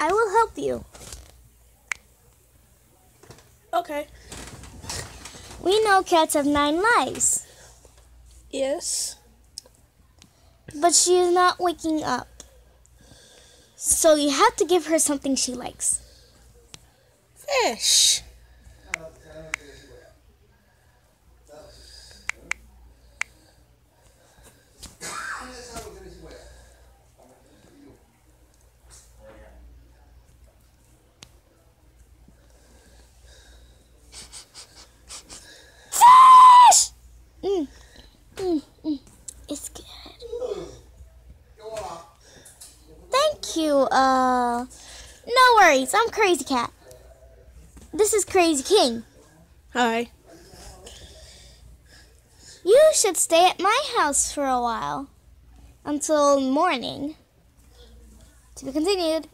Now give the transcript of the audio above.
I will help you. Okay. We know cats have nine lives, Yes. but she is not waking up. So you have to give her something she likes. Fish. You. Uh, no worries. I'm Crazy Cat. This is Crazy King. Hi. You should stay at my house for a while until morning. To be continued.